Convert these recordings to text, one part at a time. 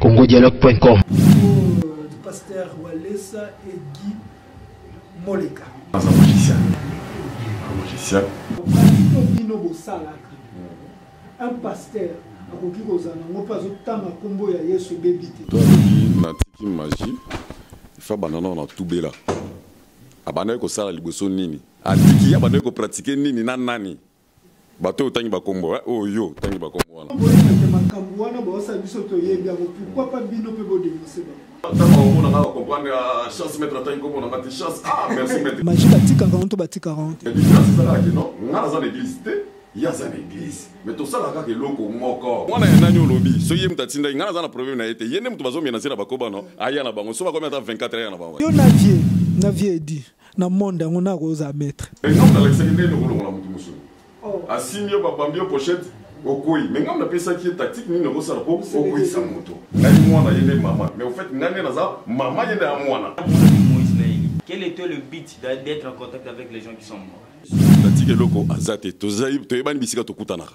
congodialogue.com pasteur walesa egi moleka aza magicien magicien oyo bino bosalaka un pasteur akoki kozala nango mpe azotanga nkombo ya yesu ebebi te natiki magie fa banda nao na tubela abandaki kosala liboso nini atiki abandaki kopratike nini na nani bato oyo otangi bakombo eh, oyo yo otangi bakombo wana makambo wana baosala biso toyebi yango pourkoi pa bino mpe bodenonse bangomaji batikaka yango to batikaka yango te nga naza na eglise te ye aza na eglise me tosala kaka eloko moko mwana ya nani olobi soki ye moto atindaki ngai naza na probleme na ye te ye nde moto bazomenase na bakobano aya na bango so bakomi ata 24 aya na bango yo na vie na vie edi na monde yango na kozala maître exemple nalakisaki ndenge okolongola motu mosusu oh. asimbi yo babambi yo pochette okwei me ngai napesaki ye tactique nini okosala mpo okweisa moto ngai mwana ye nde mama mais ofait ngai nde naza mama ye nde ya mwana Quel était le but d'être en contact avec les gens qui sont morts? Natika eloko aza te toyebani bisika tokutanaka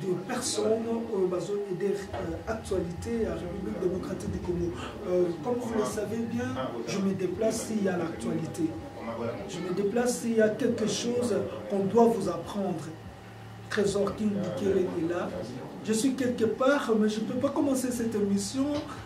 des personnes et des euh, actualités à la République démocratique du Congo. Euh, comme vous le savez bien, je me déplace s'il y a l'actualité. Je me déplace s'il y a quelque chose qu'on doit vous apprendre. Trésor King ah, est là. Je suis quelque part, mais je ne peux pas commencer cette émission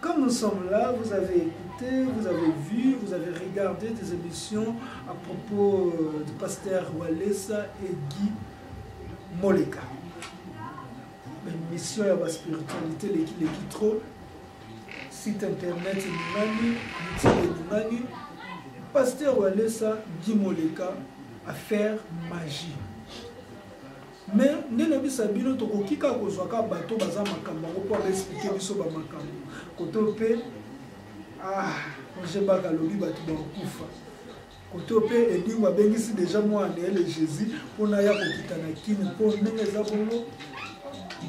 comme nous sommes là, vous avez écouté, vous avez vu, vous avez regardé des émissions à propos euh, de pasteur Walesa et Guy Moleka. émission à la spiritualité, l'équipe trop, site internet pasteur Walesa, Guy Moleka, affaire magie. mais nde nayebisa bino tokoki kaka kozwa kaka bato baza makambo yango mpo abaexplike biso bamakambo koto mpe ah, ojebaka alobi bato bakokufa koto mpe elingo abengisi deja mwana na ye le jésus mpo naya kokita na kini mpo ndenge eza bongo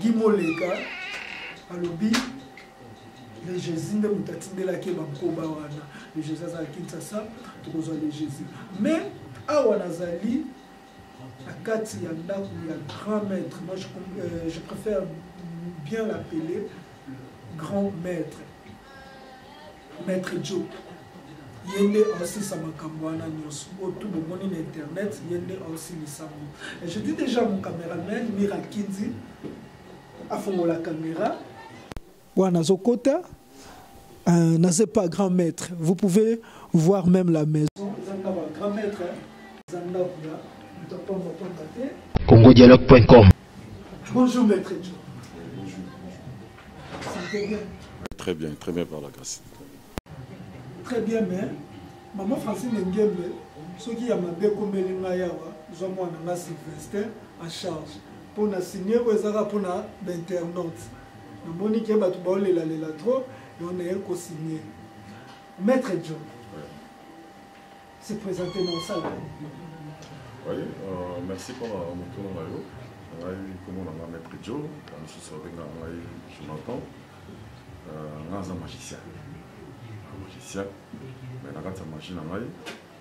gimoleka alobi le jésus nde moto atindelaki bankoba wana le jésus azala kinsasa tokozwa le jésus mais awa nazali na kati ya ndako ya grand maître moi je, euh, je préfère bien l'appeler grand maître maître joe ye nde aosilisa makambo wana nyonso oyo tu bomoni na internet ye nde aosilisa yango je dis déjà mon cameraman mira kindi afongola camera wana azokota euh, naze pas grand maître vous pouvez voir même la maison congodialogue.com bonjour maître très bien très bien par la grâce très bien mais maman francine engembe soki ya mabe ekomeli ngai awa zwa mwana nga sylvestin en charge mpo na signe oyo ezaka mpo na bainternaute Omoni ke bato baolela lela trop donc naye kosigne maître John se présenter na osala oui euh, merci mpona motuna na yo ngai nkombo na ngai maître jo bamosusu babengaka ngai jonathan euh, ngai aza magicien magicien mais na kati ya magie na ngai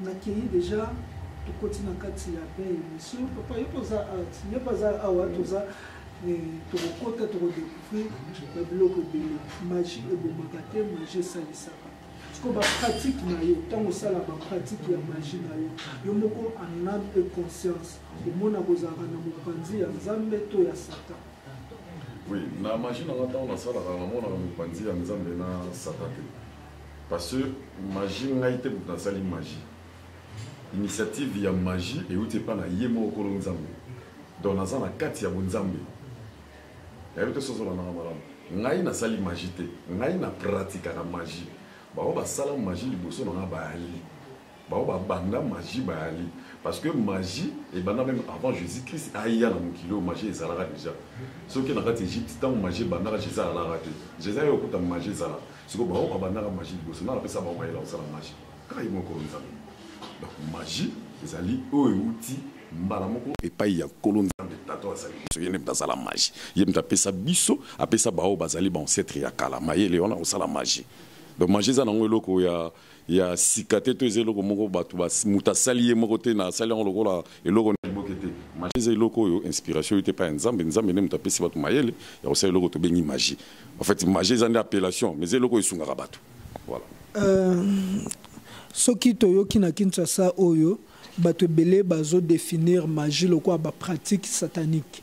Nakeyi deja tokoti na kati ya belle émission papa yo toza art yo baza awa toza tokokota tokodécouvrir na biloko ebele magie ebomaka te magie esalisaka siko bapratique na yo ntango osala bapratique ya magie na yo yo moko en âme et conscience omona kozalaka na mopanzi ya nzambe to ya satan oui na magie nanga ntango nasalaka namonaka mopanzi ya nzambe na satan te parce que magie ngai te moto nasali magie initiative ya magie euti epai na ye moko kolo nzambe donc naza na kati ya bonzambe yayebi te soso bandanga malamu ngai nasali magie te ngai na pratikaka magie bango basala magie liboso na ngai bayali bango babanda magie bayali parce que magie ebanda meme avant jésus christ aya na mokili oyo magie ezalaka déjà soki na kati egypte ntango magie ebandaka jésus alalaka te jésus aye okuta magie ezalaka siko bango babandaka magie liboso na napesa bango mayela kosala magie kaka ye mokolo nzambe donc magie ezali oyo euti mbala moko epai ya nkolo nzambe tata oyo azali biso ye nde moto asala magie ye moto apesa biso apesa baoyo bazali baancetre ya kala mayele wana kosala magie donc magie eza nango eloko ya ya sika te to eza eloko moko bato moto asali ye moko te na asali yango lokola eloko liboke te magie eza eloko oyo inspiration yo te epai ya nzambe nzambe nde moto apesi bato mayele ya kosala eloko tobengi magie en fait magie eza nde appellation mais eza eloko oyo esungaka bato voilà euh, soki toyoki na kinshasa oyo bato ebele bazodefinir magie lokola bapratique satanique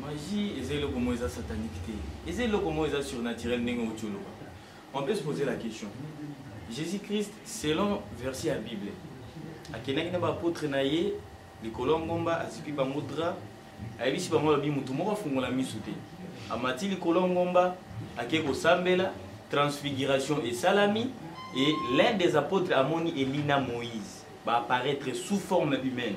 Magie eza eloko moko eza satanique te. Eza eloko moko eza surnaturel ndenge outi oloba. On peut se poser la question. Jésus-Christ selon verset ya Bible akendaki na baapôtre na ye likolo ya ngomba azipi bango dra ayebisi bango alobi motu moko afungola miso te amati likolo ya ngomba akei kosambela transfiguration esalami et l'un des apôtres amoni elina moïse baapparaître sous forme humaine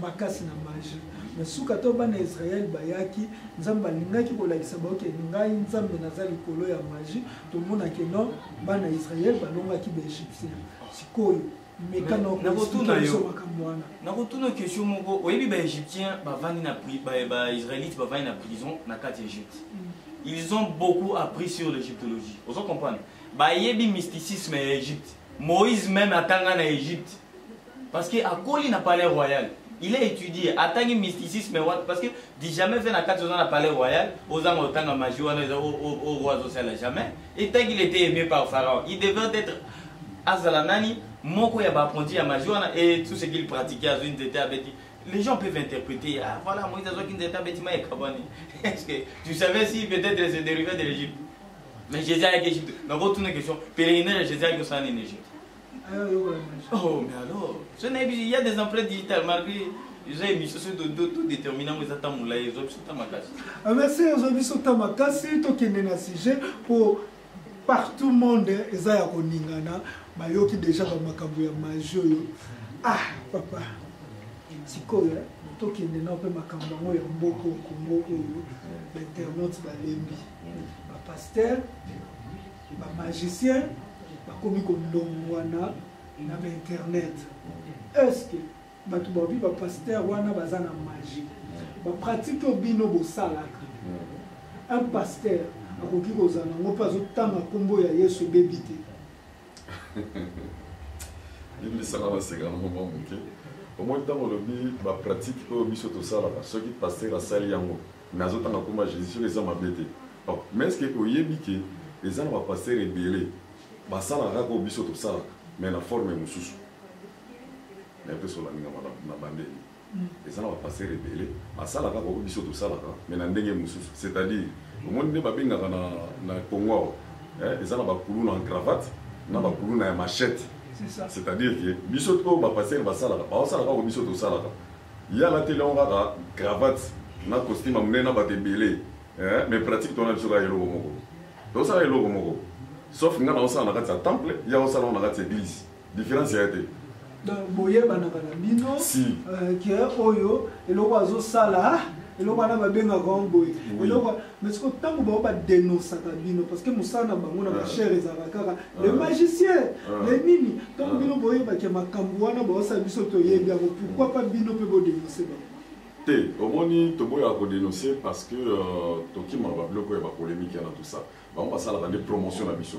makasi na maji na suka to bana ya israele bayaki nzambe alingaki kolakisa baoke ngai nzambe naza likolo ya maji tomonake no bana ya israele balongaki baegyptien sikoyo nakotuna question moko oyebi baegyptien bavandi na baisraélite bavandi na prison na kati ya egypte mm. ils ont beaucoup appris sur l'égyptologie ozo comprendre bayebi mysticisme ya egypte moïse meme atanga na egypte parce que akoli na palais royal il a étudié atangi mysticisme wana parce que di jamais fe na kati oza na palais royal ozanga otanga magie wana eza o roi azosala jamais et tant qu'il était aimé par pharaon il devait être azala nani moko ya baapprenti ya magie wana et tout ce qu'il pratiquait azwi nzete abeti les gens peuvent interpréter ah voilà moïse azwaki nzete abeti mai ekabwani est ce que tu savais si peut-être se dérivé de l'égypte mais jésus ayaki égypte nakotuna question pèlerinage ya jésus ayaki osala nini égypte Oh, mais alors, ce n'est il y a des empreintes digitales malgré eza émission soki todétermine yango eza ntango molai ezwa biso ntango makasi ah, merci ezwa biso ntango makasi tokende na sujet mpo partout monde eza ya koningana bayoki déjà bamakambo ya maji oyo ah papa sikoyo eh, tokende nao mpe makambo yango ya mboka kongo oyo bainternaute balembi bapaster ba magicien bakomi kolongwana na bainternet estce bato babi bapaster wana baza na magie bapratike oyo bino bosalaka mm. un paster akoki kozala nango mpe azotanga nkombo ya yesu ebebi te bimisaka baseka yango mwa moke omoni ntango olobi bapratike oyo biso tosalaka soki paster asali yango Mais azo tanga komba Jesus soki eza mabe te. Oh, mais est-ce que oyebi que eza na ba pasteurs ebele basalaka kaka oyo biso tosalaka mais na forme mosusu. Na epesa olandinga malamu na bandeli. Mm. eza na bapaster ebele basala kaka oyo biso tosalaka mais na ndenge mosusu c'est-à-dire omoni nde babengaka na congo awa eh, eza na bakulu na cravate na mm. bakulu na ya machette c'est-à-dire ke biso oyo bapaster basalaka baosalaka oyo biso tosalaka ye alateli yango kaka cravate na costume ya monene na bato ebele eh, mais pratique tona biso kaka eloko moko tosala eloko moko sauf nga naosala na kati ya temple ye aosala yango na kati ya eglise différence ya ye te boyebanaka na bino ke euh, oyo eloko azosala eloko wana babengaka yango boye eloko mais siko ntango bango badenosaka bino parce que mosala na bango na ah. bachere ezalaka kaka ah. le magicien ah. le nini ntango bino boyebaki makambo wana baosala biso toyebi yango pourkoi pas bino mpe bodenonse bango te omoni toboyaka kodenonse parce que euh, tokimaka babiloko ya bapolemike yana tout ça bango basalaka nde promotion na biso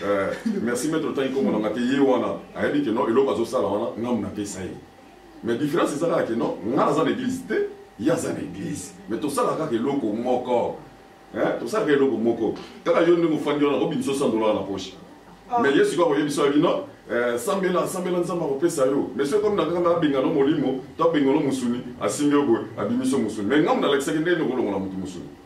Eh, merci maître otangi nkombo na nga te ye wana ayebi ke non eloko azosala wana nga munapesa ye mais différence eza kaka ke non nga naza na église te ye aza na église mais tosala kaka eloko moko eh, tosala kaka eloko moko kaka yo ndenge ofandi wana kobimisa osandolaka na poche ah. mais ye sikoyo akoyebisa yo bino eh, sambela sambela nzambe akopesa yo mais soki ekomi na kaka abengano molimo to abengano mosuni asimbi yo boye abimisi yo mosuni mais ngambo nalakisaki ndenge nde okolongola motu mosuni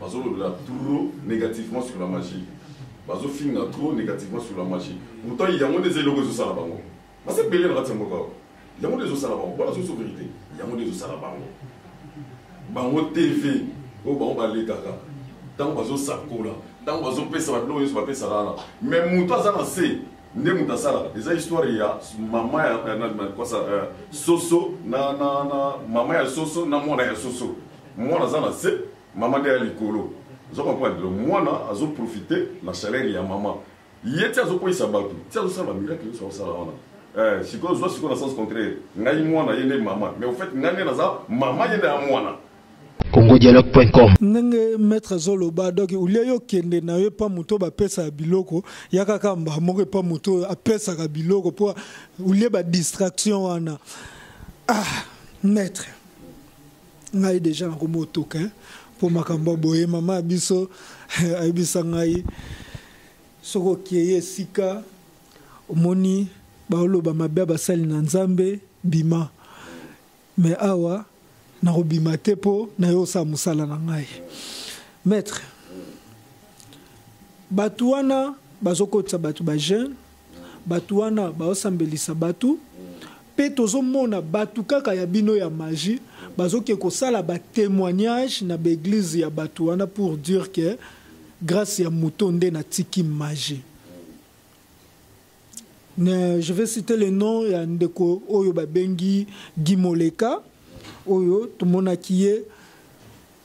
bazolobela trop négativement sur la magie bazofinga trop négativement sur la magie pourtant yango nde eza eloko ezosala bango basi ebele na kati ya mboka oyo yango nde ezosala bango bana zoso verité yango nde ezosala bango bango tv oyo bango balekaka ntango bazosakola ntango bazopesa babiloko nyonso bapesaka wana me moto aza na se nde moto asalaka eza histoire ya mama ya soso na mama ya soso na mwana ya soso mwana aza na se mama nde ya likolo ozo comprendre donc mwana azo profiter na chaleur ya mama ye ti azokweyisa bato ti azosala bamiracle nyonso akosala wana eh, sikoyo zwa sikoyo na sens contraire ngai mwana ye nde mama mais ofait ngai nde naza mama ye nde ya mwana congodialogue.com ndenge maître azoloba donc olia yo kende na yo epa moto bapesaka biloko ya kaka mbaa moko epa moto oyo apesaka biloko mpo olie badistraction wana ah maître ngai deja nakomi otoka eh, mpo makambo ya boye mama ya biso eh, ayebisa ngai soki okei esika omoni baoloba mabe ya basali na nzambe bima me awa nakobima te mpo naye osala mosala na ngai maître bato wana bazokotisa bato bajeune bato wana baosambelisa bato mpe tozomona bato kaka ya bino ya magie bazoke kosala batémoignage na baeglize ya bato wana pour dire que grâce ya moto nde natiki magie Mais je vais citer le nom ya ndeko oyo babengi gimoleka oyo tomonaki ye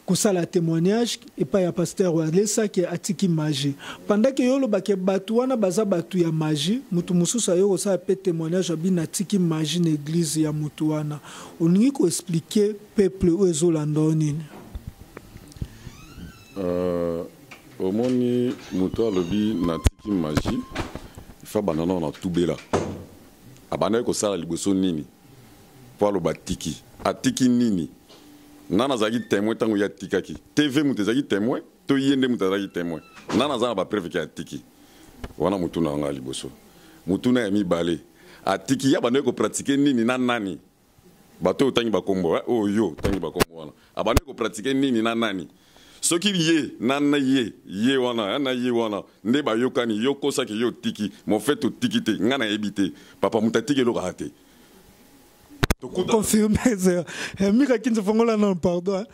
kosala témoignage epai ya pasteur walesa ke atiki magie pendant ke yo oloba ke bato wana baza bato ya magie moto mosusu ayo kosala mpe témoignage abi natiki magie na eglise ya moto wana olingi koexplike peuple oyo ezolanda yo nini euh, omoni moto alobi natiki magie ifa banda nao na tubela abandaki kosala liboso nini mpo aloba atiki atiki nini nga nazalaki témoin ntango ye atikaki tv moto ezalaki témoin to ye nde moto azalaki témoin nga naza na bapreuve ke atiki wana motuna ya ngai liboso motuna ya mibale atiki ya bandaki kopratike nini na nani bato oyo otangi bakombo eh, oyo otangi bakombo wana abandaki kopratike nini na nani soki ye na na ye ye wana ya na ye wana nde bayokani yo okosaki yo otiki mofete otiki te ngai nayebi te papa moto atiki eloko aya te confirme eh, mika kinzo fongola nano pardon hein.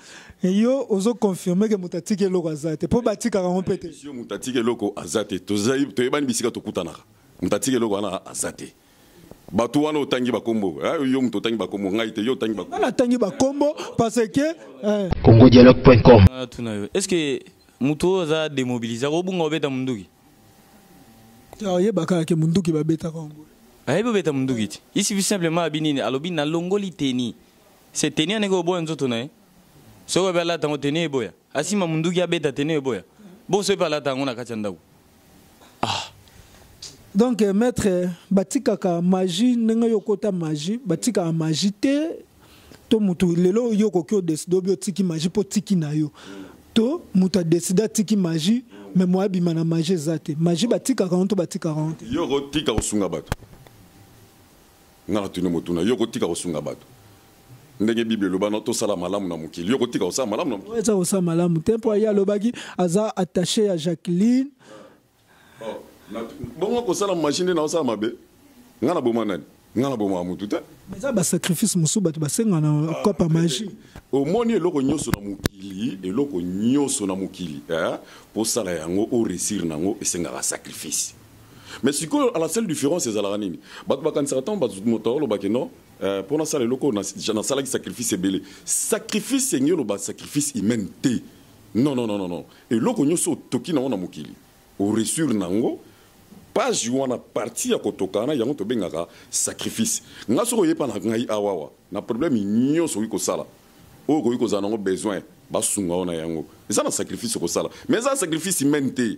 eh, yo ozo confirme ke moto atiki eloko aza te mpo batikaka yango mpe te yo moto atiki eloko aza te toyebani bisika tokutanaka moto atiki eloko wana aza te bato wana otangi bakombo ah, yo moto otangi bakombo ngai te yo otangi bakombo natangi bakombo parce que eh. congo dialogue.com ah, tuna yo est ce que moto oyo aza demobilise akobunga obeta monduki oyebaka ke monduki babetaka yango ayebi obeta monduki te isifi simplement abi nini alobi nalongoli teni se teni aneke oboya nzoto na ye soki oyebi alata yango teni eboya asima monduki abeta teni eboya boso epe alata yango na kati ya ndako ah donc euh, maître batikaka magie ndenge yo okota magie batikaka magie te to motu lelo yo okoki odeside obi otiki magie mpo tiki na yo to moto adeside atiki magie me moya abima na magie eza te magie batikaka yango to batikaka yango te yo okotika kosunga bato nga natuni motuna yo okotika kosunga bato ndenge bible eloba na tosala malamu na mokili yo kotika kosala malamu na mokili eza kosala malamu te mpo aye alobaki aza attaché ya jacqueline bongo kosala machine nde naosala mabe ngai naboma nani ngai nabomaka motu te eza basacrifice mosusu bato basenga na ah, kopa magie omoni eloko nyonso na mokili eloko nyonso na mokili eh? posala yango oresir na yango esengaka sacrifice mais sikoyo à la seule différence ezalaka nini bato bakanisaka ntango bato moto aolobaki non Euh, mpo nasala eloko oyo nasalaki sacrifice ebele sacrifice engi oloba sacrifice humaine te non non non non eloko nyonso otoki nango na mokili oresure nango page wana parti ya kotoka wana yango tobengaka sacrifice nga soki oyepa na ngai awawa na problème nyonso okoki kosala oyo okoki kozala nango besoin basunga yo na yango eza na sacrifice okosala mais eza sacrifice humaine te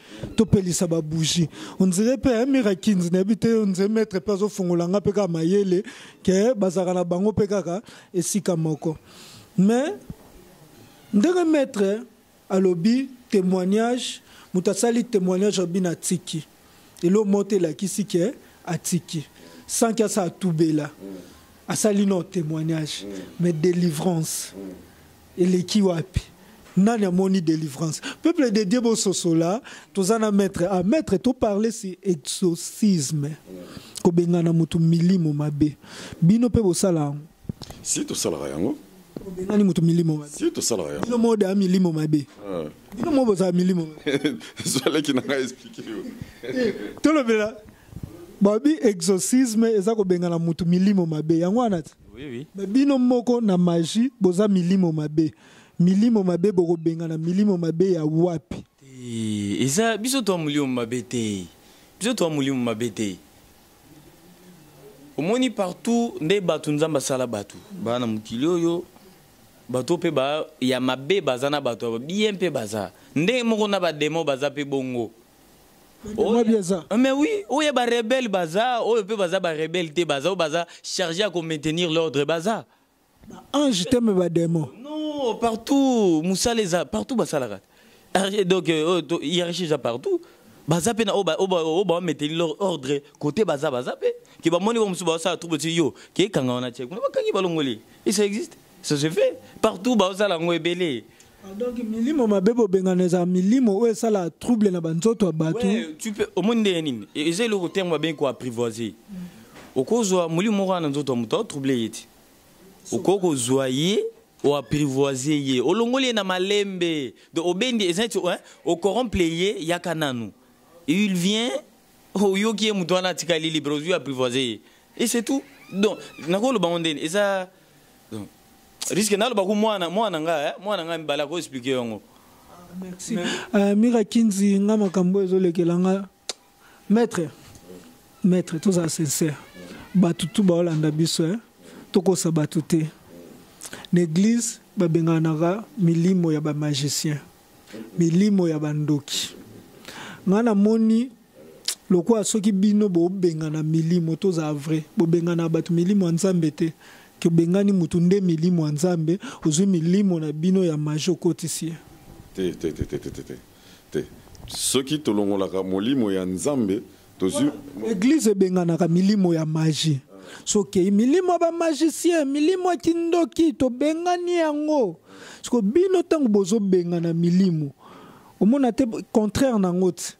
topelisa babougie ondire mpe ya mira kins nayebi te ondire maître mpe azofongola nga mpe kaka mayele ke bazalaka na bango mpe kaka esika moko mais ndenge maître alobi témoignage moto asali témoignage alobi na tiki elo moko te elakisi ke atiki sans ke asa atubela asali no témoignage mais délivrance mm. eleki wapi nani amoni délivrance peuple de dieu bososola toza na maître a ah, maître to parle si exorcisme kobengana motu milimo mabe bino mpe bosala yango si tosalaka yango obengani motu milimo mabe si tosalaka yango bino moko deya milimo mabe ah. bino moko bozala milimo zwaleki na ngai explike yo eh, tolobela babi exorcisme eza kobengana motu milimo mabe yango wana te Oui, oui. Mais bino moko na magie boza milimo mabe. Milimo mabe bokobengana milimo mabe ya wapi? Eh, eza biso twa molimo mabe te. Biso twa molimo mabe te. Omoni partout nde bato Nzambe asala bato. Bana mokili oyo bato mpe ba, ya mabe baza na bato ya bien mpe baza ndenge moko na bademo baza mpe bongo Oyo- bieza. mais oui oyo ba rebelle baza oyo pe baza ba rebelle te baza oyo baza chargé ya ko maintenir l'ordre baza ange te me bademo non partout mosala eza partout basalaka Arche- donc euh, oyo to- hiérarchie eza partout baza pe na oyo ba- oyo ba- oyo ba maintenir leur ordre côté baza baza pe ke bamoni ba mosusu baosala trouble ti yo ke ekanga wana tie kuna bakangi balongoli et ça existe ça se fait partout baosala yango ebele Ah, donc milimo mabe bobengana ezala milimo oyo esala trouble na banzoto ya bato omoni ndenge nini e, eza eloko terme babengi koaprivoise okozwa molimo moko na nzoto ya moto aotrouble ye te okoki kozwa ye oaprivoise ye olongoli ye na malembe donc obendi eza neti ocorromple ye yaka nanu il vient oyoki ye moto wana atikali libre ozwi aprivoise ye et c'est tout donc nakoloba ngo ndeni eza donc risque naloba ku mwana mwana nga eh mwana nga mibala ko expliquer yongo merci euh, mira kinzi nga makambo ezolekela nga maître maître tozala sincère bato tu baolanda biso eh? tokosa bato te na eglize babenganaka milimo ya bamagicien milimo ya bandoki ngai namoni lokola soki bino bobengana milimo tozala vrai bobengana bato milimo ya nzambe te ke obengani motu nde milimo ya nzambe ozwi milimo na bino ya maji okotisi ye te te te te te te te soki tolongolaka molimo ya nzambe tozwi eglize ebenganaka milimo ya magie soki milimo ya bamagicien milimo ya kindoki tobengani yango siko bino ntango bozobengana milimo omona te contraire na yango ti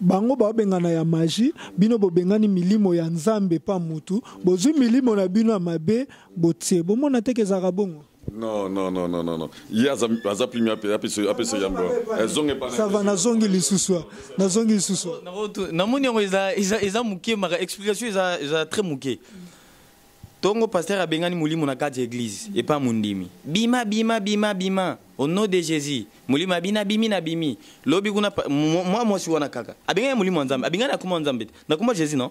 bango baobengana ya maji bino bobengani milimo ya nzambe mpa motu bozwi milimo na bino ya mabe botie bomona teke ezalaka bongo Non, non, non, non, non, non. Ye aza aza pimi ape ape se ape se yambo. Ezonge pa. Ça va na zongi lisusu. Na zongi lisusu. Na roto. Na moni yango eza eza eza muke maka explication eza eza très muke. Tongo pasteur abengani molimo na kati église et pas mundimi. Bima bima bima bima. Au nom de Jésus. Molimo abina bimi na bimi. Lobi kuna moi moi si wana kaka. Abengani molimo nzambe. Abengani akuma nzambe. Na kuma Jésus non.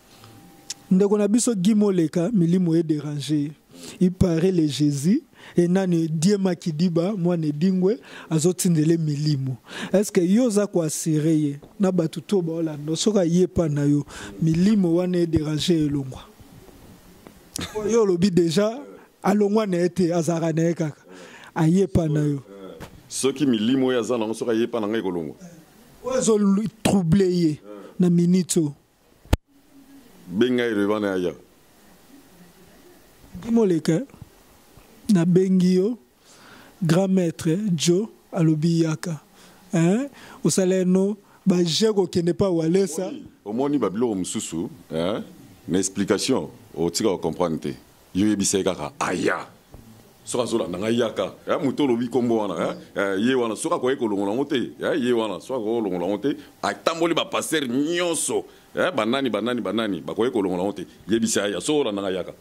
ndeko na biso Guy Moleka milimo e déranger il paraît le Jésus et nani Diema Kidiba mwana edingwe azotindele milimo est-ce que yo oza ko assurer ye na bato to baolanda soki aye pa na yo milimo wana e déranger elongwa yo olobi déjà alongwa na ye te azalaka na ye kaka aye pa na yo soki milimo oyo aza nango soki aye pa na ngai ekolongwa oyo ezo trouble ye na minute oyo benga eleba na aya dimoleka nabengi yo grand maître joe alobi yaka hein? osala yano baje kokende pa walesa omoni babiloko mosusu hein? na explication otika kocomprendre te yo yebisa ye kaka aya soki azolanda ngai yaka eh, moto olobi nkombo wana eh, eh, ye wana soki akoki kolongola yango te ye wana soki akoki kolongola yango te atamboli bapastere nyonso banani banani banani bakoki kolongola yango te yebisa aya soki olanda ngai yaka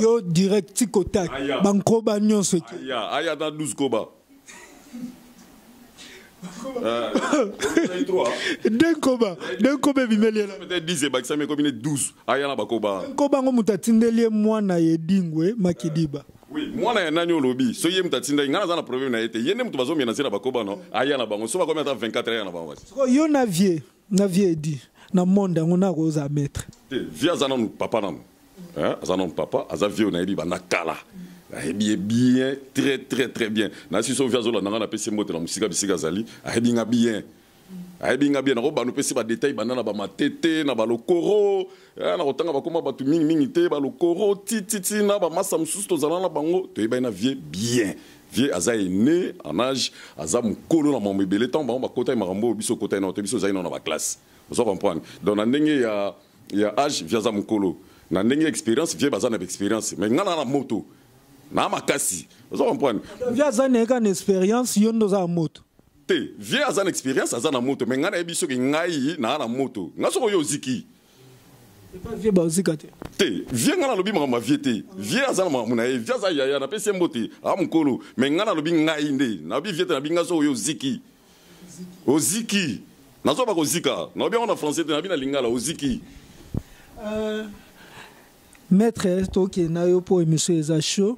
yo direct tikotak bankoba nyonso aya aya na 12 koba denkoba denkoba ebimeli ye peut-être 10 ebakisami ekomi ne 12 aya na bakoba denkoba yango moto atindeli ye mwana ya edingwe makidiba oui mwana ya nani olobi soki ye moto atindaki ngai naza na problème na ye te ye nde moto bazomenase na bakoba no aya na bango so bakomi ata 24 aya na bango sikoyo yo na vie na vie edi na monde yango nako oza maître te vie aza nanu papa nanu hein? aza nanu papa aza vie oyo nayebi banda kala ayebi ye bien très très très bien nasi so vie azolanda ngai napesi ye mbote na mosika bisika azali ayebi nga bien ayebi nga bien nakobanda opesi badetail banda na bamatete na balokoro Eh, nakotanga bakoma bato mingi mingi te balokoro tititi na bamasa mosusu tozala na bango toyebani na vie bien vie aza ene en age aza mokolo na mambo ebele ntango bango bakotaki makambo oyo biso okotaki nao te biso ozali nao na baklasse ozo comprendre donc na ndenge ya, ya age vie aza mokolo na ndenge ya expérience vie baza na baexpérience mai ngai na na moto na makasi ozo comprendre vie aza naye kaka na expérience yo nde oza ya moto te vie aza na experience aza na moto mais ngai nayebi soki ngai naa na moto ngai soki oyo oziki vie baozika te te vie ngai nalobi makambo ya vie te vie aza na makambo na ye vie aza yaya napesi ye mbote a mokolo mais ngai nalobi ngai nde nalobi vie te nabi ngai soki oyo oziki oziki nazo bakozika nalobi yango na français te nabi na lingala oziki uh, maître tokende na yo mpo émission eza chaud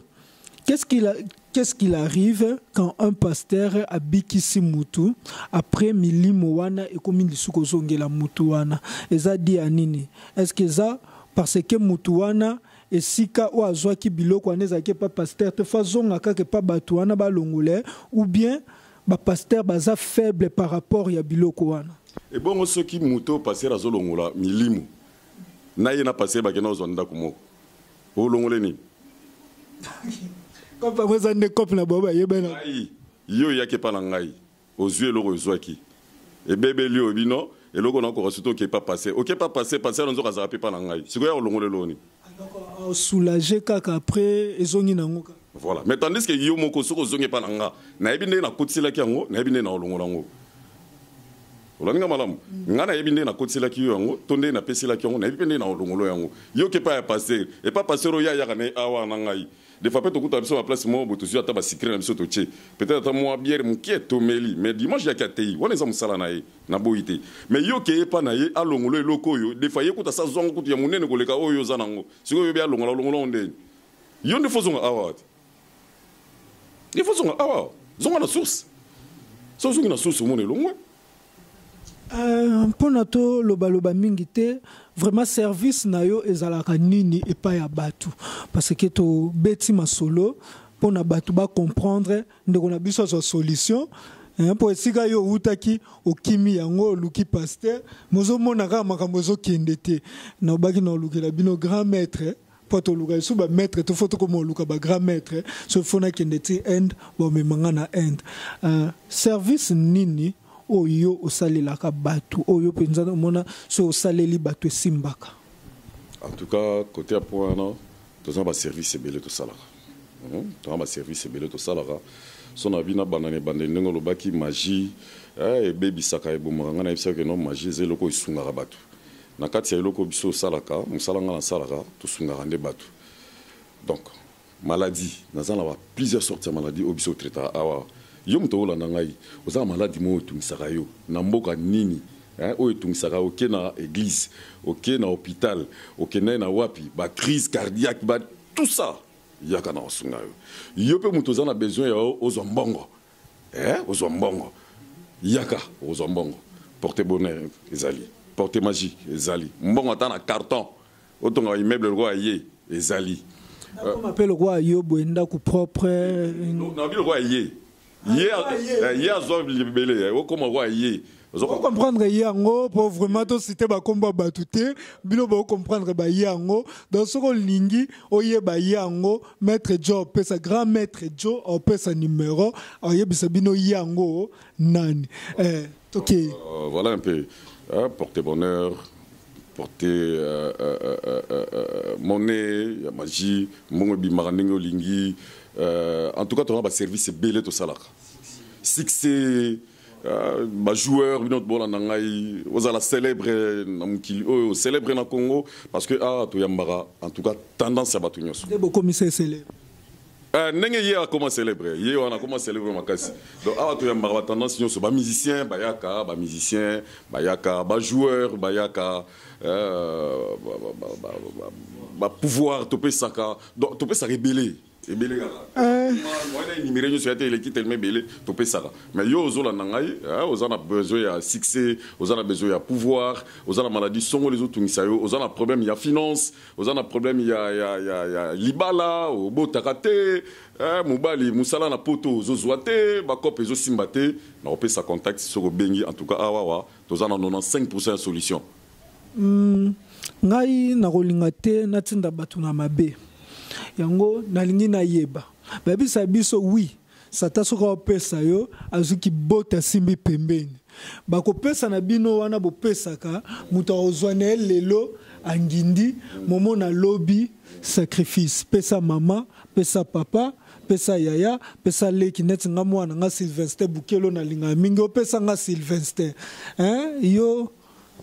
Qu'est-ce qu'il a Qu'est-ce qu'il arrive quand un pasteur abikisi mutu après milimo wana ekomi lisuka ozongela mutu wana eza di ya nini est-ce que eza parce que mutu wana esika oyo azwaki biloko wana ezalaki epa pasteur te fo azonga kaka epa bato wana balongola ye ou bien bapasteur baza faible par rapport ya biloko wana ebongo soki moto oyo pasteur azolongola milimo na ye na pasteur bakenda kozwa ndako moko olongole nini kope yango eza nde kope na bango bayebana yo oyaki epa na ngai ozwi eloko ezwaki ebebeli oyo bino eloko nakoka surtout okepa passe okepa passe passe na nzoka azalaka mpe epa na ngai sikoyo ya kolongola eloni soulage kaka après ezongi nango kaka voilà mais tandis que yo moko soki ozongi epa na nga nayebi ndenge nakotiselaki yango nayebi ndenge na olongola yango olandi nga malamu mm. ngai nayebi nde nakotiselaki yo yango to nde napeselaki yango nayebi mpe nde na olongolo yango yoki epai ya paster epai paster oyo ayaka na ye awa na ngai des fois peut tokuta biso ba place moko bo tozwi ata ba secret na biso totie peut-être ata mwa bière moke etomeli mais dimanche yaki ateyi wana eza mosala na ye naboyi te mais yo okeye epa na ye alongolo eloko oyo des fois ye kuta sa zwango kutu ya monene koleka oyo oza nango sikoyo oyobi alongola olongola yango ndeni yo nde fozonga awa te il faut zonga awa zonga na source so ozongi na source omona elongwe Euh, mpo na tolobaloba mingi te vraiment service na yo ezalaka nini epai ya bato parce que tobeti masolo mpo na bato bacomprendre ndeko na biso azwa solution mpo eh, esika yo outaki okimi yango oluki paster mozomona kaka makambo ezokende te nalobaki na olukela bino grand maître mpo toluka lisusu bamaitre to fo tokoma oluka bagrand maitre so fo nakende ti inde bomema nga na inde uh, service nini oyo osalelaka bato oyo mpenza omona so osaleli bato esimbaka en tout cas côté ya point wana toza na baservice ebele tosalaka hmm? toza na baservice ebele tosalaka so na bino abanda na ebandeli ndenge olobaki magie eh, ebebisaka ebomaka ngai nayebisaki no magie eza eloko esungaka bato na kati ya eloko biso osalaka mosala ngai nasalaka tosungaka nde bato donc maladie naza na ba plusieurs sortes ya maladie oyo biso otraitaka awa yo moto okolanda ngai oza na maladi moko etungisaka yo na mboka nini eh, oyo etungisaka oke na église oke na hôpital okendai na wapi bacrise cardiaque ba tout ça yaka na kosunga yo yo mpe moto oza na besoin ya ozwa mbongo eh ozwa mbongo yaka ozwa mbongo porte bonheur ezali porte magie ezali mbongo ata na carton otonga immeuble lokola ye ezali nakoma mpe lokola yo boye ndako propre nabi lokola ye ye azwa libele okoma lokola ye Ozo comprendre yango po vraiment to citer ba kombo batu te bino bo comprendre ba yango donc soko lingi oyeba yango maître Joe pesa grand maître Joe au pesa numéro oyebisa bino yango nani eh OK euh, voilà un peu hein, porter bonheur porter euh, euh, euh, euh, euh, euh monnaie ya magie mbongo ebimaka ndenge olingi euh, en tout cas tona ba service ebele tosalaka succès Euh, ba joueur bino tobolanda ngai ozala célèbre na mokili oyo célèbre na congo parce que awa ah, toyambaka en tout cas tendance ya bato nyonso bokomisa célèbre euh, ndenge ye akoma célèbre ye wana akoma célèbre makasi donc awa ah, toyambaka batendance nyonso bamusicien bayaka bamusicien bayaka bajoueur bayaka euh, bapouvoir topesaka donc topesaka ebele ebele kaka eh. moyen na enumere nyonso ya te eleki telema ebele topesaka mais yo ozolanda ngai eh, oza na besoin ya succès oza na besoin ya pouvoir oza na maladie songolo ezotungisa yo oza na problème ya finance oza na problème ya, ya, ya, ya libala obotaka te eh, mobali mosala na poto ozozwa te bakope ezosimba te nakopesa contact soki obengi en tout cas awawa toza na 95 ya solution Hmm, ngai nakolinga te natinda bato na mabe yango nalingi nayeba bayebisa biso wi sata soki aopesa yo azwi kibota asimbi pembeni bakopesa na bino wana bopesaka moto akozwa na ye lelo angindi momo na lobi sacrifice pesa mama pesa papa pesa yaya pesa leki neti nga mwana nga sylvester bukelo nalingaka mingi opesa nga sylvester hein? yo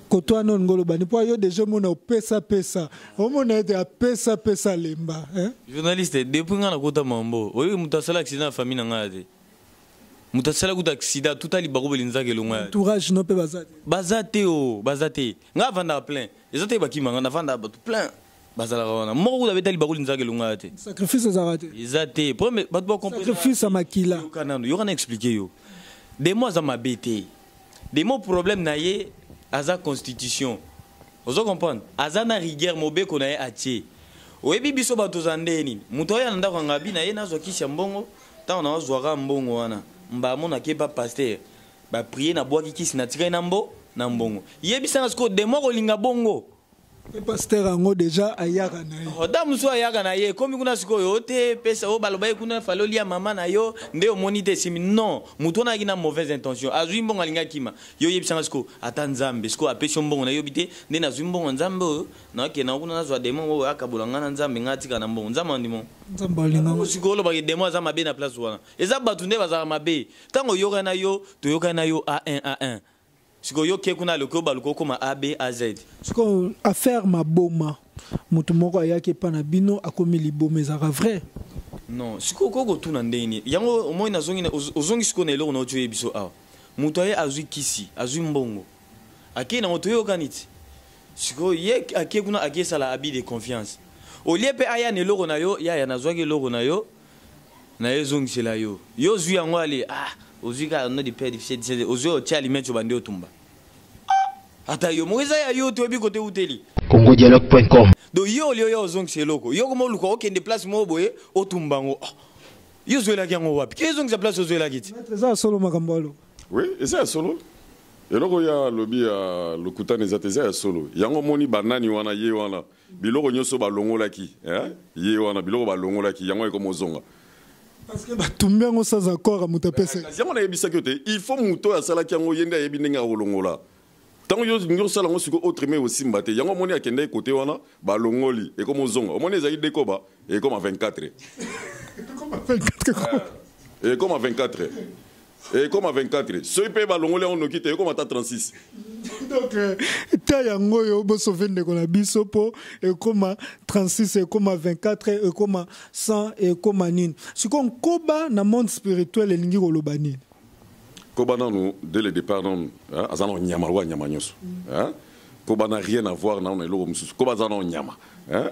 kotoa noni ngo oloba ni mpo yo deja omona opesa pesa omona ete apesa pesa alemba eh? journaliste depuis ngai nakota mambo oyebi moto asala accident ya famille na ngai te moto asala kuta accident tuta libaku belinzaka elongo entourage no mpe baza te baza te o baza te ngai avandaka plein eza te bakima ngai navandaka bato plein bazalaka wana moko kuta beta libaku linzaka elongo ya te sacrifice ezalaka te eza te problème bato bacompsacrifice ya makila yokanano yokana explike yo demo aza mabe te demo problème na ye aza constitution ozo comprendre aza na rigueur mobeko na ye atie oyebi biso bato toza ndenge nini moto oya na ndako angabi na ye nazwa kisi ya mbongo ntango na ozwaka mbongo wana mbamo nake pa paster baprie nabwaki kisi natikali na mbo na mbongo yebisanga sikoyo demo akolinga bongo pasteur yango deja ayaka na ye oh, da mosusu ayaka na ye ekomi kuna sikoyo o te pesa o balobaki kuna fale olia mama na yo nde omoni te esimi non motu wana ayaki na mauvaise intention azwi mbongo alingi akima yo oyebisanga sikoyo ata nzambe sikoyo apesi yo mbongo nayobi te nde nazwi mbongo nzambe oyo nakenda kuna nazwa demon oyo akabola ngai na nzambe ngai atika na mbongo nzambe andimo sikoyo olobaki demon aza mabe na place wana eza bato nde bazala mabe ntango oyokani na yo toyokani na yo a1 a1 sikoyo yo ke kuna aloki obaluka okoma ab az sikoyo affaire maboma moto moko ayaki epa na bino akomi liboma ezalaka vrai non sikoyo okoki kotuna ndenge nini yango omoi nazongi ozongi sikoyo na eloko na oyo biso awa moto aye azwi kisi azwi mbongo akei nango toyokani ti sikoyo ye ake kuna akesala abi de confiance olie mpe aya na eloko na yo yaya nazwaki eloko na yo naye zongisela yo yo ozwi yango ale ah ozwi kaka no de père difficile difficile ozwi otia limeti obandi otumba ah, ata yo moko eza ya yo toyebi kote uteli congodialogue.com donc yo olio yo ozongisa eloko yo koma oluka okende place moko boye otumba yango ah, yo ozwelaki yango wapi ke ezongisa place ozwelaki ti eza ya solo makambo aloba oui eza ya solo eloko ya lobi ya lokutani eza te eza ya solo yango omoni banani wana ye wana biloko nyonso balongolaki eh? ye wana biloko balongolaki yango ekomozonga parce que batumbi yango sans accord ya moto apesaki eh, yango nayebisaki yo te il faut moto oyo asalaki yango ye nde ayebi ndenge akolongola ntango yo olingi osala yango sikoyo autrement ekosimba te yango omoni akendaki kote wana balongoli ekoma ozonga omoni ezali dekoba ekoma 24 ekoma 24 ekoma eh, 24 soki mpe balongoli yango noki te ekoma ata 36 donc euh, ta yango oyo bosove ndeko na biso mpo ekoma 36 ekoma 24 ekoma 100 ekoma nini sikoyo nkoba na monde spirituel elingi koloba nini koba nanu dès le départ nanu aza na onyama lokola nyama nyonso koba na rien avoir nanu na eloko mosusu koba aza na onyama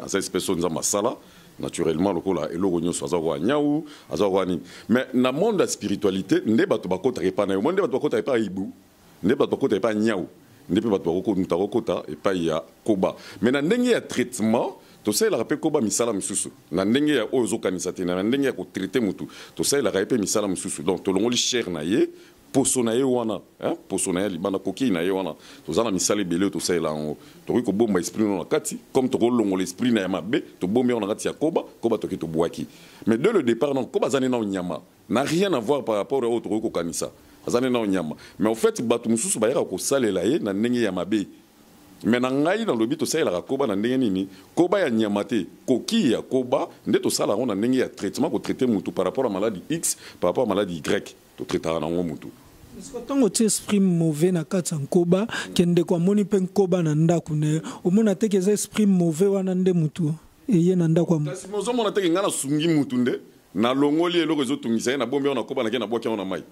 aza espèce oyo nzambe asala naturellement lokola eloko nyonso aza kokoka nyau aza kokoka nini mais na monde ya spiritualité nde bato bakotaka epai na yo mo nde bato bakotaka epai ya ibu nde bato bakotaka epai ya nyau nde mpe bato moto akokota epai ya koba mais na ndenge ya traitement tosalelaka mpe koba misala mosusu na ndenge ya oyo ozokanisa te na ndenge ya kotraite motu tosalelaka ye mpe misala mosusu donc tolongoli chere na ye poso na ye wana hein? poso na ye libanda kokei na ye wana toza na misala ebele oyo tosalela yango tokoki kobomba esprit no na kati comme tokolongola esprit na ya mabe tobombi yango na kati ya koba koba toke tobwaki mais de le départ non koba aza nde nao nyama na rien avoir par rapport ya oyo tokoki kokanisa aza nde nao nyama mais au fait bato mosusu bayaka kosalela ye na ndenge ya mabe me na ngai nalobi tosalelaka koba na ndenge nini koba ya nyama te koki ya koba nde tosala yango na ndenge ya traitement kotraite motu par rapport ya maladi x par rapport ya maladi y To traitaka nango mutu. Siko ntango otie esprit mauvais na kati ya nkoba ke ndeko amoni mpe nkoba na ndako na ye omona teke eza esprit mauvais wana nde motu eye na ndako ya kasi mozomona teke ngai nasungi motu nde nalongoli eloko ezotungisa ye nabombi yango nakoba nake nabwaki yango na mai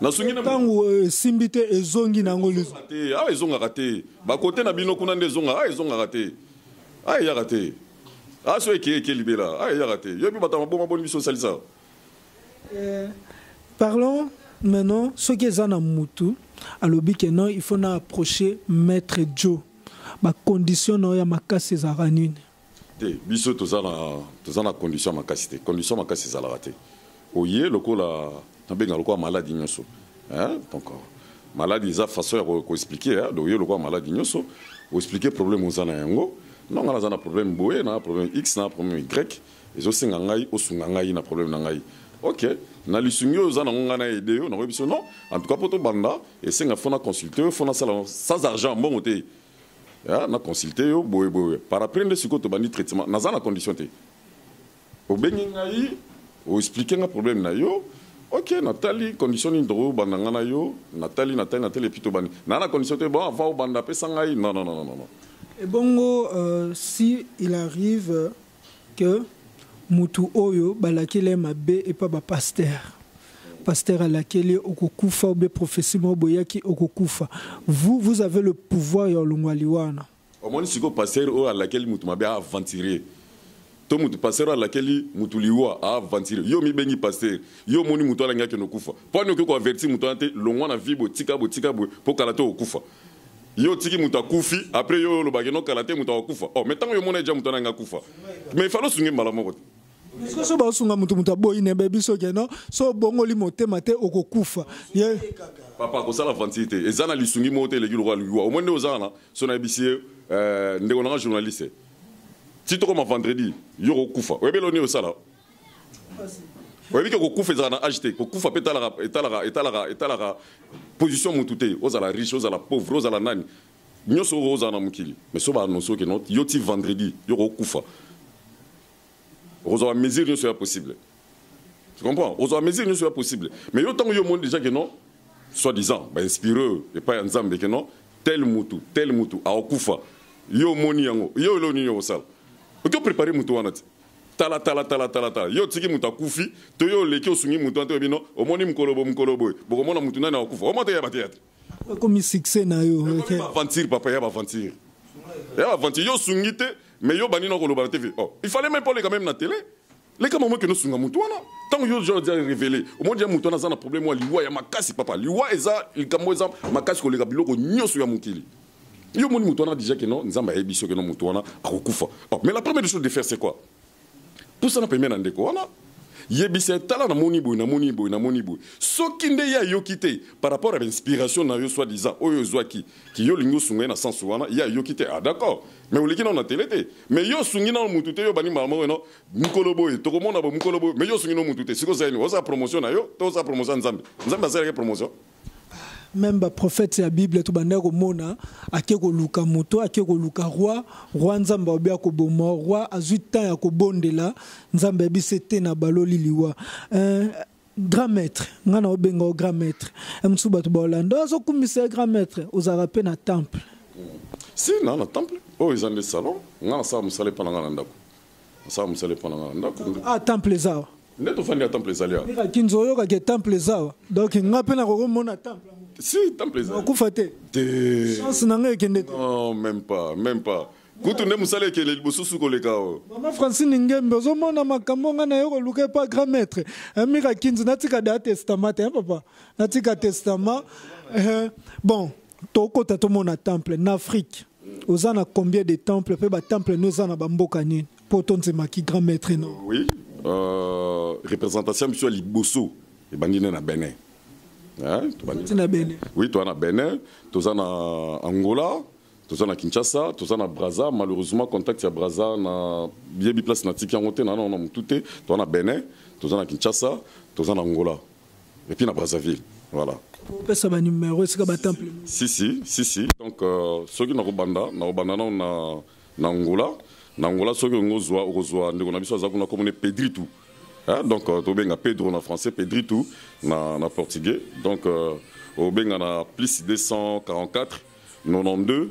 nasungi ntango eh, esimbi te ezongi na yango te awa ah, ezongaka te bakote na bino kuna nde ezongaka awa ah, ezongaka te awa ah, eyaka te aso ekee eke libela awa eyaka te yo mpe bato ya maboma boni biso osalisaka Euh, parlons maintenant soki eza na mutu alobi ke non il faut na approcher maître joe bacondition na yo ya makasi ezalaka nini te biso toza na condition ya makasi te condition ya makasi ezalaka te oye lokola nabenga lokola maladi nyonso donc maladi eza façon ya koexplike oye lokola maladi nyonso oexplike problème oza na yango nonga naza na problème boye na problème x na problème y ezo senga ngai osunga ngai na problème na ngai ok na lisungi oyo oza nango ngai na aide yo nakoyebi biso non en tout cas mpo tobanda esenga fona consulte yo fona sala sans argent mbongo te ah, na consulte yo boye boye par après nde sikoyo tobandi traitement naza na condition te obengi ngai oexplike ngai problème na yo ok natali condition nini toko obanda ngai na yo natali natali natali epuis tobandi naa na condition te bon avant obanda apesa ngai non non non non ebongo euh, si il arrive que mutu oyo balakeli ye mabe epa ba pasteur pasteur alakeli ye okokufa obe prophesie moko boyaki okokufa vous vous avez le pouvoir ya olongwa liwana omoni sikoyo pasteur oyo alakeli mutu mabe aaventurier to mutu pasteur oyo alakeli mutu liwa aaventurier yo omibengi pasteur yo omoni mutu alangi akende okufa mpo ani okoki koavertir mutu wana te longwa na vie botika botika boye mpo kala te okokufa yo otiki moto akufi après yo oloba keno kala te moto akufa oh mais ntango yo omona eja moto wana nga akufa mais fala osunge mbala moko te siko so baosunga moto moto aboyi na ebebi so keno so obongoli motema te okokufa ye papa kosala vantili te eza na lisungi moko te eleki lokola liwa omoni nde oza wana so nayebisi ye euh, ndeko nanga journaliste ti tokoma vendredi yo okokufa oyebeli oni osala oyebi ke kokufa ezala na age te kokufa mpe etalaka etalaka etalaka etalaka position mutu te ozala riche ozala pauvre ozala nani nyonso oyo ozala na mokili mais so baannonce oke not yo ti vendredi yo kokufa okozwa bamesure nyonso ya possible tu comprends okozwa bamesure nyonso ya possible mais yo ntango yo omoni déjà ke non soit disant bainspire epai ya nzambe ke non tel mutu tel mutu akokufa yo omoni yango yo eloo nini okosala oki oprépare motu wana te tala tala tala tala tala yo otiki moto akufi to yo oleki osungi moto wana to bino omoni mokolo bo mokolo boye bokomona motu nani akokufa omona te ya bateatre ekomi succès na yo aventure papa ya baventure ya baventure yo osungi te mais yo bandi na koloba na tv oh il fallait même pas oleka même na tele leka mama okende osunga motu wana ntango yo jean dia révélé omoni ya motu wana aza na problème wa liwa ya makasi papa liwa eza likambo eza makasi koleka biloko nyonso ya mokili yo moni moto wana déjà que non nzambe ayebi biso que non moto wana akokufa oh, mais la première chose de faire c'est quoi pusana pembe na ndeko wana yebisa tala namoni boye namoni boye namoni boye soki nde ye ayoki te par rapport ya bainspiration na yo soit disant oyo ozwaki ki yo olingi osunga ye na sense wana ye ayoki te ah d'accord mais oleki nao na tele te mais yo osungi nao motu te yo obandi mbala moko eno mokolo boye tokomona boye mokolo boye mais yo osungi nao motu te sikoyo ozali nini oza promotion na yo to oza promotion ya nzambe nzambe asalaki promotion meme baprofete ya bible tobandaki komona ake koluka moto ake koluka roi roi nzambe aobi akoboma roi azwi temps ya kobondela nzambe ayebisi te na baloli liwa eh, grand maître ngai na obenga o grand maître eh, mosusu bato baolanda azokumisa ye grand maître ozalaka mpe na temple si na na temple oyo eza nde salon ngai nasala mosala epa na ngai na ndako asala mosala epo na nga na ndako ah temple eza awa nde tofandi ya temple ezali awa nika kinzo oyokaki ya temple eza awa donc nga mpe nakoki omona temple si temple ezali okufa te te chance na ngai ekende te non même pas même pas kutu nde mosala ekele liboso susu koleka oyo mama francine ngembe ozomona makambo ngai na yo koluka epa grand maître eh, mika kinzi natika da testament te eh, papa natika testament eh, bon tokota tomona temple na afrique oza na combien de temple mpe batemple no eza na bamboka nini mpo tonzemaki grand maître no oui euh, représentation biso ya liboso ebandi nde na benin tobandi na benin oui toza na benin toza na angola toza na kinshasa toza na braza malheureusement contact ya braza na yebi place natiki yango te nana na motu te toza na benin toza na kinshasa toza na angola et puis na Brazzaville voilà opesa ba numero esika ba temple si si si si donc euh, soki nakobanda nakobanda nao na na Angola na Angola soki olingi ozwa okozwa ndeko na biso aza kuna komone Pedritu hein? donc euh, tobenga Pedro na français Pedritu na, na portugais donc euh, obenga na plus 244 92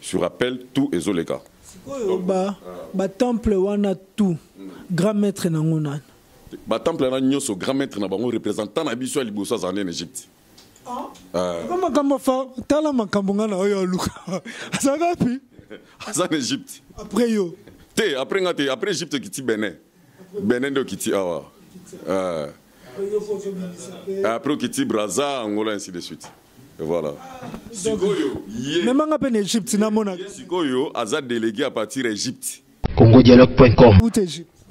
sur appel tout ezo leka sikoyo ba ba temple wana tout grand maître na ngona ba temple na nyoso grand maître na bango représentant na biso ya liboso azali en Égypte ah. euh. Kama kama fa tala makambo ngana oyo aluka azaka wapi aza na Égypte après yo te après nga te après Égypte kiti Benin Benin ndio kiti awa euh. après okiti braza angola ainsi de suite voilà sikoyo memanga mpe na egypte namonaka sikoyo aza délégué à partir ya egypte congodialogue.com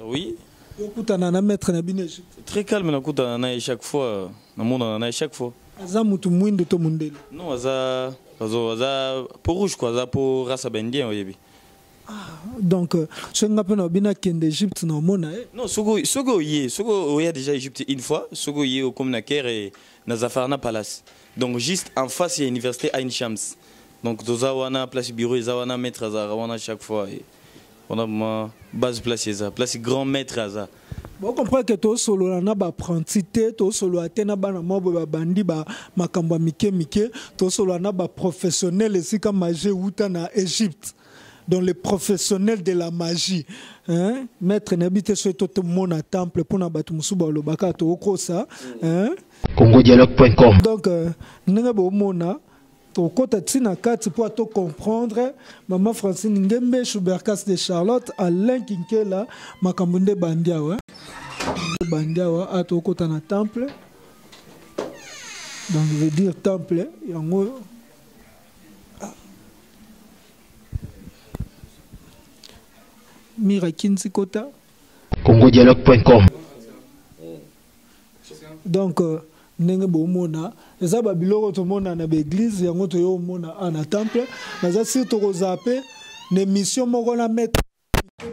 oui okutana na maître na bino egypte très calme nakutana na ye chaque fois namonana na ye chaque fois aza motu mwindo to mondele non aza aza po rouge kua aza po race ya baindien oyebi Ah, donc euh, soki nga mpe na bino akende egypte na omona ye eh? non soki soki oye soki oya déjà egypte une fois soki oye okomi na kere na zafarna palace donc juste en face ya université ain shams donc toza wana place bureau eza wana maître azalaka wana chaque fois eh. wana ma base place eza place grand maître aza Bo comprendre que to solola na ba apprenti te, to solola te na bana mwa boye babandi ba makambo ya mike mike, to solola na ba professionnels esika magie euta na Egypte. Donc les professionnels de la magie. Hein? Maître nayebi te soki totomona temple mpo na bato mosusu balobaka tokokosa. Hein? congodialogue.com Donc euh, ndenge bomona tokota ti na kati mpo ato comprendre mama francine ngembe shubercas de charlotte alain kinkela makambo nde bandi awa bandi awa a tokota na temple donc veut dire temple yango mira kinzi kota congodialogue.com donc euh, ndenge bomona eza babiloko tomona na baeglize yango toye omona a na temple naza sire tokozala mpe na émission moko na maître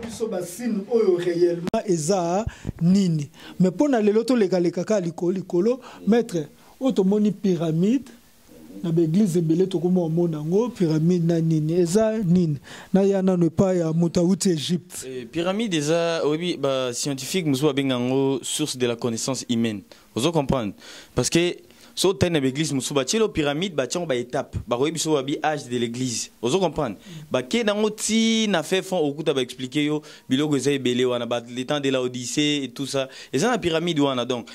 biso basine oyo réellement eza nini mais mpo na lelo tolekaleka kaka likolo likolo maître oyo tomoni pyramide na baeglize ebele tokoma omona yango pyramide na nini eza nini na ya nano epai ya moto awuti egypte eh, pyramide eza oyebi bascientifique mosusu babenga yango source de la connaissance humaine ozo comprendre parce que so otali na baeglize mosusu batyeli o pyramide batyango baétape bakoyebi biso babi age de l'église ozo comprendre bakei nango ti na fait fond okuta baexplike yo biloko eza ebele wana le temps de la odyssée et tout ça eza na pyramide wana donc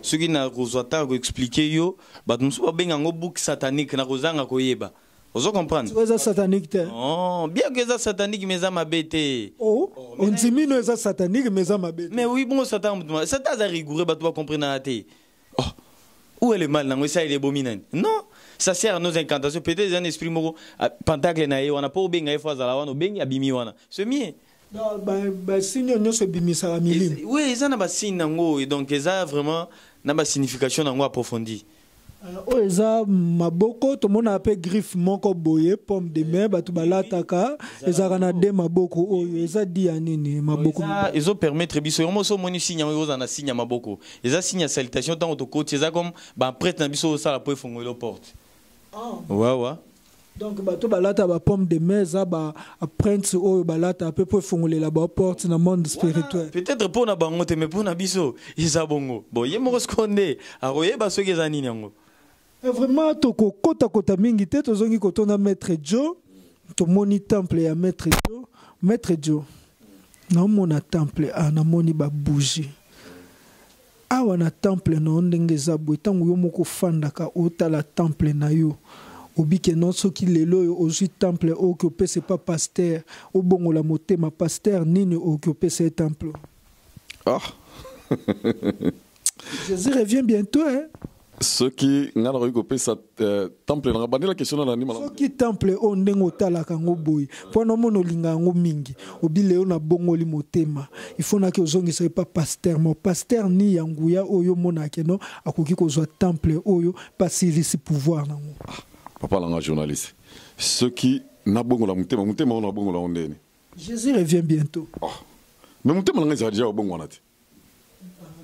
soki nakozwa ntango ko expliquer yo bato mosusu babenga yango book satanique nakozanga koyeba ozo comprendre oyo eza satanique te oh, bien que eza satanique mais eza mabe te oh, oh ondimi no eza satanique mais eza mabe mais oui bongo satan motu satan aza rigoureux bato bacomprenaka te oh. où est le mal nango esaleli ebomi nani non ça sert à nos incantations peut-être eza na esprit moko ah, pentacle na ye wana mpo obenga ye fo azala wana obengi abimi wana c'est mieux basigne nyonso ebimisaka milimo oui eza na basigne nango et donc eza vraiment na basignification nango approfondie euh, oyo eza maboko tomonaka mpe griffe moko boye pomme de main bato balataka ezalaka na de maboko oyo eza di ya nini maboko ezopermettre biso yango moso omoni signe yango ekozala na signe ya maboko eza signe ya salutation ntango tokoti eza comme baprete na biso osala mpo efongwelo porte wawa ah. donc bato balata ba pomme de mer eza ba prince oyo balata mpe mpo efongolela ba porte na monde spirituel peut-être mpo na bango te mais mpo na biso eza bongo bon ye moko siko nde akoyeba soki eza nini yango eh, vraiment tokokotakota mingi te tozongi kotona maître jo tomoni temple ya maître jo maître jo naomona temple a ah, namoni babougie Awa na temple na yo ndenge eza boye ntango yo moko ofandaka otala temple na yo obike non soki lelo oyo ozwi temple oyoki opesa epa paster obongola motema paster nini oyoki opesa ye temple oh. jesus revient bientôt eh? soki nga nakoki kopesa eh, temple nanga bandela question na nani malamu soki temple oyo ndenge otalaka yango boye mpo na omona olinga yango mingi obile yo na bongoli motema ifo naki ozongisa epa paster mo paster ni ya nguya oyo omonake no akoki kozwa temple oyo mpe asilisi pouvoir nango ah, papa nanga journaliste soki nabongola motema motema oyo nabongola yango ndeni jésus revient bientôt oh. Ah. mais motema nanga ezala deja obongwana te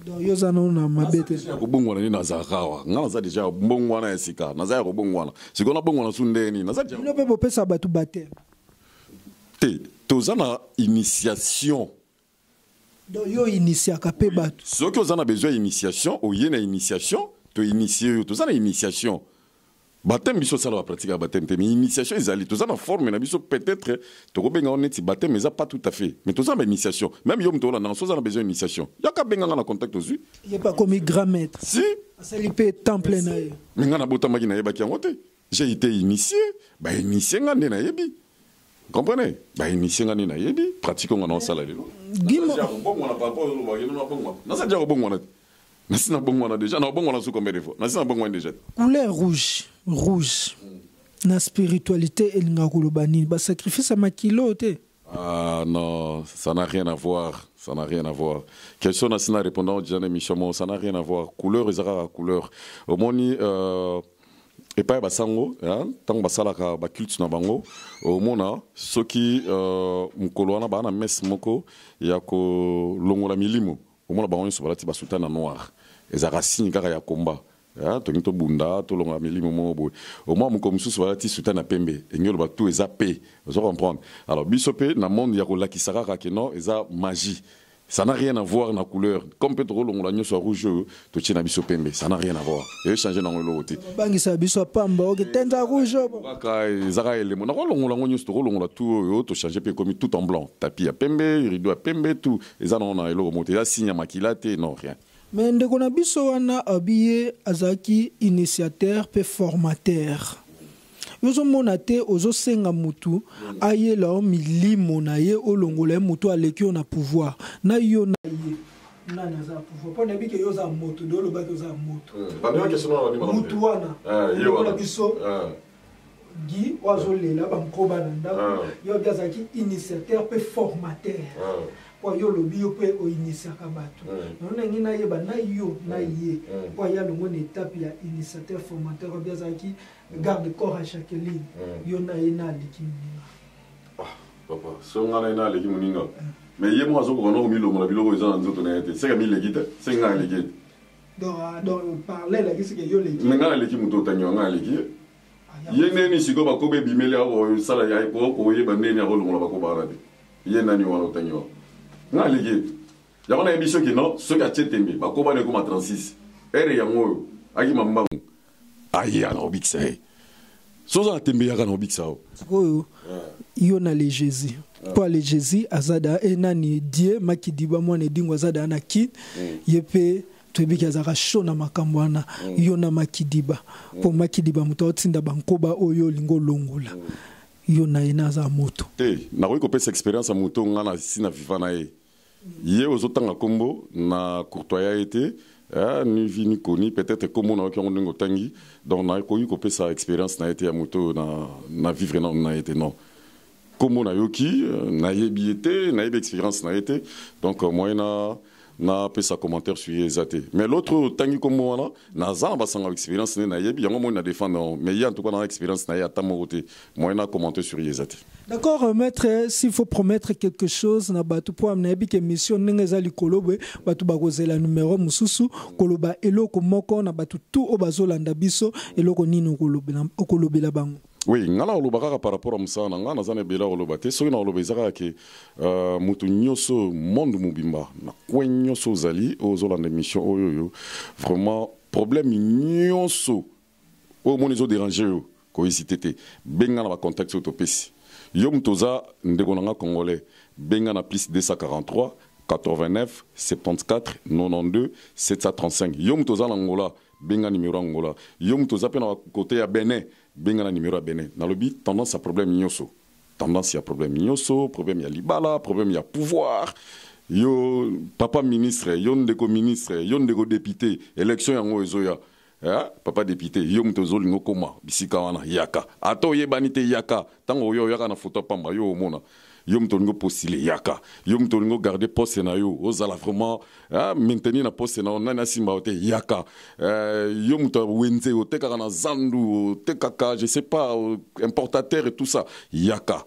donc yo oza nano na mabe te ya kobongwana nini nazalaka awa ngai naza deja mbongwana ya sika naza ya kobongwana sikoyo nabongwana su ndenge nini naza bino mpe bopesa bato bateme te toza na initiation donc yo initiaka mpe bato soki oza na besoin ya initiation oye na initiation toinitie yo toza na initiation Baptême biso sala ba pratique ya baptême te mais initiation ezali toza na forme na biso peut-être tokobenga yo neti baptême eza pas tout à fait mais toza na ba initiation même yo moto olanda soza na besoin initiation yaka benga nga na contact ozwi ye pa komi grand maître si asali pe temple na ye mais nga nabotamaki nayebaki yango te j'ai été initié ba initié nga nde nayebi comprenez ba initié nga nde nayebi pratique nga na osala lelo gimo nazali ya kobongwana te nasi na bongo wana deja na bongo wana zuko mbele fo nasi na bongo wana deja couleur rouge rouge na spiritualité elingaka koloba nini basacrifice ya makilo te Ah non, ça n'a rien à voir. Ça n'a rien à voir. Question na sina répondant déjà na émission mo, ça n'a rien à voir. Couleur ezaka couleur. Omoni euh epai basango hein, tango basalaka ba culte na bango omona soki euh, mokolo wana baa na messe moko ya kolongola milimo Omona bango nionso balati ba soutane ya noir ezalaka signe kaka ya combat hein tolingi tobunda tolonga milimo moko boye omwa mokolo mosusu balati soutane ya pembe elingi oloba tout eza pe ozo comprendre alors biso pe na monde ya kolakisa kaka que non eza magie ça n'a rien à voir na couleur comme pe tokolongola nionso ya rouge oyo totie na biso pembe ça n'a rien à voir eyo changer nango eloko te bangisa biso pamba oke tenda rouge oyo kaka eza kaka elembo nakolongola yango nionso tokolongola tout oyo tochanger pe ekomi tout en blanc tapis ya pembe rideau ya pembe tout eza nango na eloko moko te eza signe ya makila te non rien Mais ndeko na biso wana abiye azalaki initiateur pe formateur yozomona te ozosenga mutu ayela yo milimo na ye olongola ye mutu aleki yo na pouvoir na yo na ye nani aza na pouvoir mpo nayebi ke yo oza moto de olobaki oza moto mutu wana na biso Guy oyo azolela bankoba na ndako ah. yo abi azalaki initiateur mpe formateur ah. mpo yo olobi yo mpe oinitiaka bato hmm. yango nangi nayeba na yo hmm. na ye hmm. mpo aya longo na etape ya initiateur formateur abi azalaki garde corps ya jacqueline yo na ye na aleki moninga ah, papa so nga na ye na aleki moninga mais ye moko azokoka na komilongola biloko eza na nzoto na ye te seka mileki te seka nga aleki te donc ah, donc parler la kisi ke yo leki mais ngana leki muto tanyo ngana leki ah, ye neni siko ba kobe bimeli ako sala ya ko ko ye ba neni ako longola ba ko ba rabi ye nani wala tanyo ngana leki ya wana emission ki non soki a chetembe ba ko ba ne ko ma 36 ere ya ngoyo aki mambangu aye ana kobikisa ye soki oza na tembe yaka na kobikisa yo sikoyo yo na le jésus mpo ale jésus aza da e nani die makidiba mwana edingo aza da na kin mm. ye mpe toyebi ke azalaka sho na makambo wana mm. yo na makidiba mpo mm. makidiba moto aotinda bankoba oyo olingi olongola yo na ye na aza moto te nakoki kopesa expérience ya moto ngai na si na viva na ye ye ozotanga kombo na courtois ya ye te eh, ni vi ni koni peut-être kombo na yoki yango ndenge otangi donc nakoki kopesa expérience na ye te ya moto oyo na, na vivre nano na ye te non kombo nayoki euh, nayebi ye te nayebi expérience na ye te donc euh, moyen na napesa commentaire sur ye eza te mais l'autre oyo otangi kombo wana naza na basanga expérience nde nayebi yango moi na défendre yango mais ye en tout cas na expérience na ye ata moko te moyen na commenter sur ye eza te D'accord, euh, maître, euh, s'il faut promettre quelque chose na batu po amna yebi que mission ndenge eza likolo boye batu bakozela numero mosusu koloba eloko moko na batu tu oyo bazolanda biso eloko nini okolobela okolobela bango oui ngai nakoloba kaka par rapport ya mosala na ngai naza na ebele ya koloba te soki nakoloba eza kaka ke euh, moto nyonso monde mobimba na coin nyonso ozali oyo ozolanda émission oyo oyo vraiment problème nyonso oyo omoni ezo deranger yo ko hesiter te benga na ba contacts oyo topesi yo moto oza ndeko na nga congolais benga na plus 243 89 74 92 735 yo moto oza na ngola benga numero ya ngola yo moto oza mpe na kote ya benin benga na numero ya benin nalobi tendance ya problème nyonso tendance ya problème nyonso problème ya libala problème ya pouvoir yo papa ministre yo ndeko ministre yo ndeko député élection yango ezoya Eh, papa depute yo moto ozolinga okoma bisika wana yaka ata oyebani te yaka ntango oyo oyaka na foto ya pamba yo omona yo moto olingi opostile yaka yo moto olingi ogarde poste na yo ozala vraiment eh, maintenir na poste na yo nani asimba yo te yaka eh, yo moto ya wenze otekaka na zandu otekaka je sais pas importateur et tout ça yaka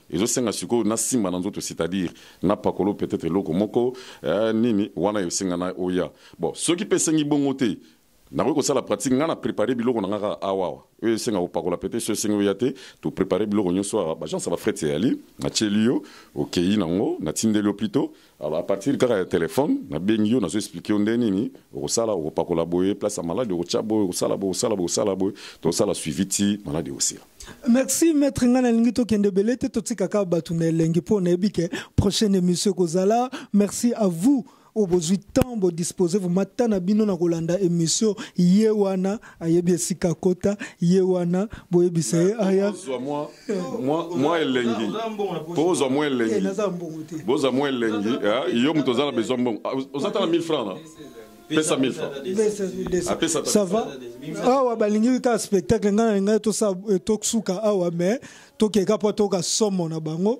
ezosenga sikoyo nasimba na nzoto c'est-à-dire napakolo peut-être eloko moko eh, nini wana esenga na oya bon soki mpe esengi bongo te nakoki kosala pratique ngai na prépare biloko na ngai kaka awawa oyo esenga kopakola peut-être so esengi oya te toprépare biloko nyonso awa bagence ya bafrete eyali natieli yo okei nango natindeli yo plutôt alors à partir kaka ya telefone nabengi yo nazo explike yo nde nini okosala okopakola boye place ya maladi okotya boye okosala boye okosala boye okosala boye tosala suivi ti maladi ekosila merci maître ngai nalingi tokende ebele te totikaka bato na elengi mpo nayebi ke prochaine émission ekozala merci à vous oyo bozwi temps bodisposer vraimen ta na bino na kolanda émission ye wana ayebi esika akota ye wana boyebisa ye aya mwa elengi mpo ozwa mwa elengi eh, bozwa mwa elengi eh, yo moto oza na bezwa mbongo ah, oza ata na 1000 franc na pesa 1000 franc ça va awa balingi kaka spectacle ngai na lingai tosuka awa mais tokeka mpo toyoka somo na bango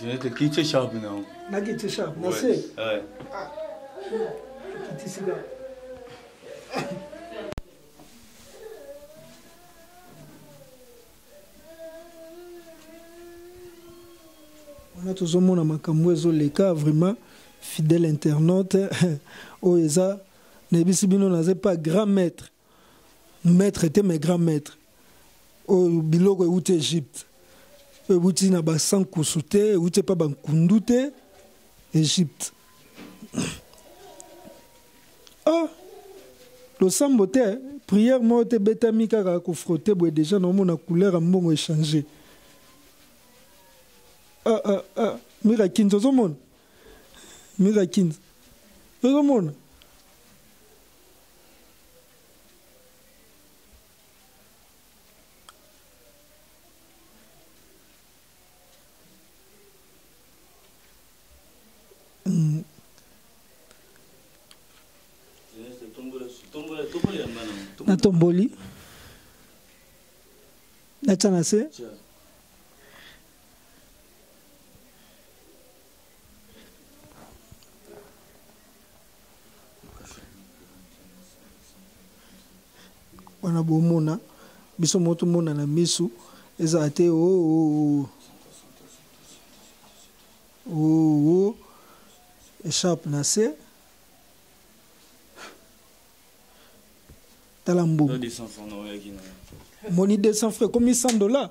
Je n'étais qui tu sharp non Na qui tu sharp, na se. Ouais. Qui tu sharp. wana tozomona makambo ezoleka vraiment fidèle internaute oyo eza nayebisi bino naza epa grand maître maître te mais grand maître oyo oh, biloko euti egypte oyo euti na basankusu te euti epa bankundu te egypte ah losambo te prière moko te ebetami kaka kofrote boye deja naomona couleur ya mbongo echange ah, ah, ah. mira kins ozomona mira kins ozomona natomboli natya na se wana bomona biso moko tomona na misu ezala te oo oh, oo oh, oh. oh, oh. echarpe na se tala mbongo moni 200 frais ekomi 100 dollar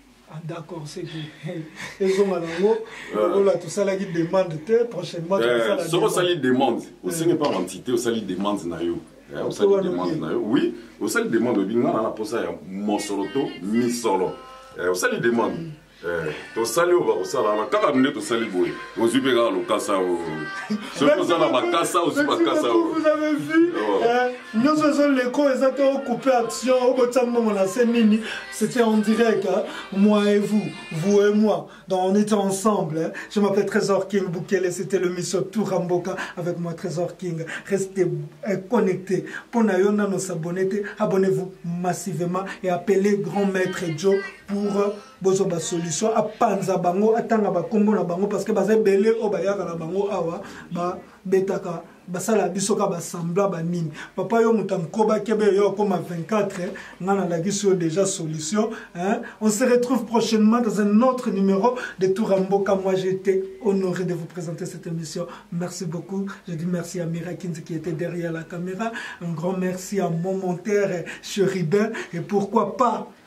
Ah, d'accord c'est que ezonga nango lokola tosalaki demande te prochainement eh, soki osali demande eh. osengi mpa entité osali demande na yo eh, osali demande na yo oui osali demande oyebi nga na na mposa ya mosolo to misolo osali demande mm. Eh, tosali oyo bakosala na kaka nde tosali boye ozwi mpe kaka lokasa oh. soki oza na makasa ozwi makasa oh. eh, nyonso ezoleko eza te okupe action obotya mbongo na se nini C'était en direct, hein? moi et vous, vous et moi. Donc on était ensemble. Hein? Je m'appelle Trésor King Bukele, c'était le mission Touramboka avec moi Trésor King. Restez euh, connectés. Pour Nayona nos abonnés, abonnez-vous massivement et appelez Grand Maître Joe pour euh, bozo ba solution à panza bango atanga ba combo na bango parce que baza belé o bayaka na bango awa ba betaka basala biso ka ba nini papa yo mutamkoba, ankobaki yo yo akoma 24 Nana nalakisi yo déjà solution hein? on se retrouve prochainement dans un autre numéro de touramboka moi j'étais honoré de vous présenter cette émission merci beaucoup je dis merci à Mira qui était derrière la caméra un grand merci à mon monteur Cheribin et pourquoi pas